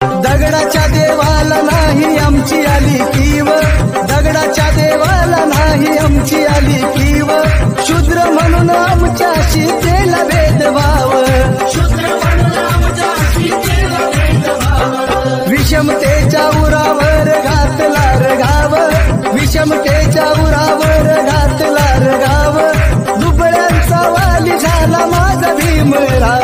दगडाच्या देवाला नाही आमची आली कीव. दगडाच्या देवाला नाही आमची आली कीव. शूद्र म्हणून आमच्याशी केला भेदभाव विषमतेच्या उरावर घातला रगाव विषमतेच्या उरावर घातला रगाव दुबळ्यांचा वाली झाला माझा भीमरा